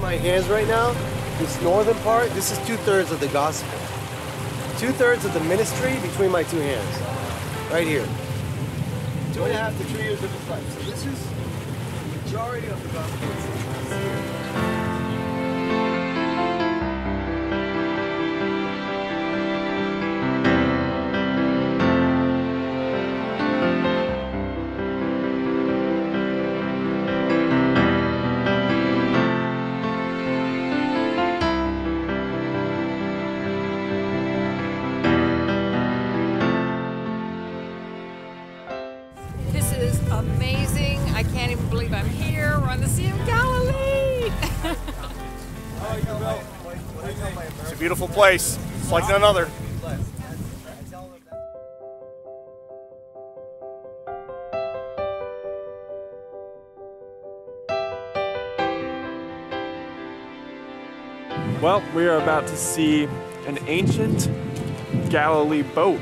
my hands right now, this northern part, this is two thirds of the gospel. Two thirds of the ministry between my two hands. Right here. Two and a half to three years of his life. So this is the majority of the gospel. Beautiful place. It's like none other. Well, we are about to see an ancient Galilee boat,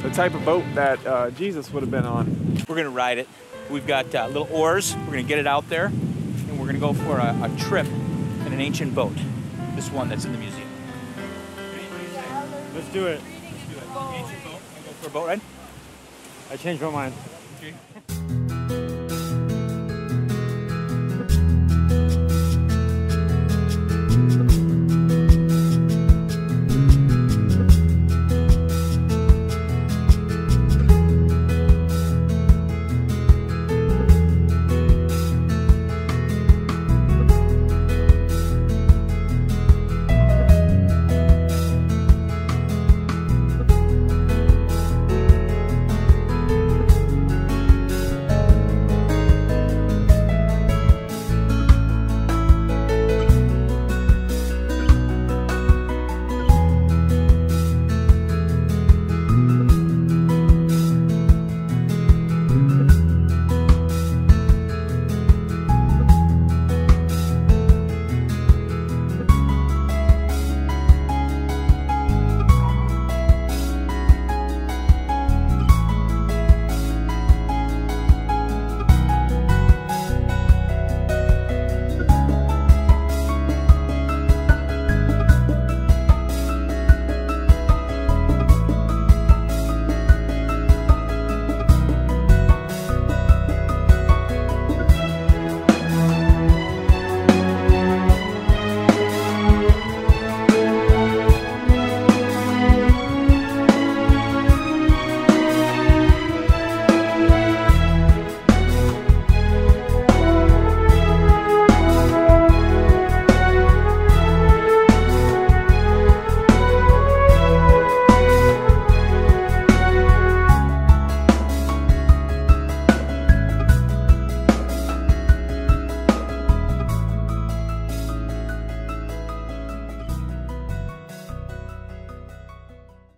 the type of boat that uh, Jesus would have been on. We're gonna ride it. We've got uh, little oars. We're gonna get it out there, and we're gonna go for a, a trip in an ancient boat. This one that's in the museum. Let's do it. Ancient boat. Wanna Go for a boat ride. I changed my mind. Okay.